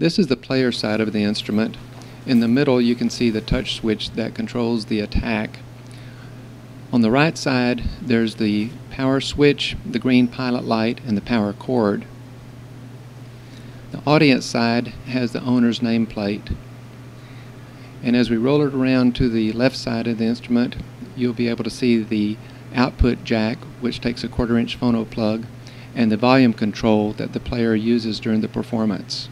This is the player side of the instrument. In the middle, you can see the touch switch that controls the attack. On the right side, there's the power switch, the green pilot light, and the power cord. The audience side has the owner's nameplate. And as we roll it around to the left side of the instrument, you'll be able to see the output jack, which takes a quarter inch phono plug, and the volume control that the player uses during the performance.